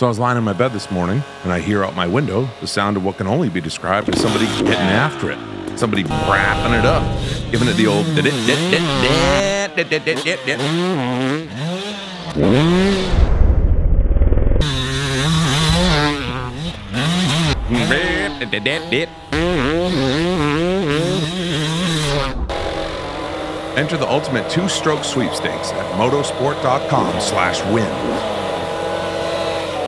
So I was lying in my bed this morning and I hear out my window the sound of what can only be described as somebody getting after it, somebody wrapping it up, giving it the old. Enter the ultimate two-stroke sweepstakes at motosport.com slash win.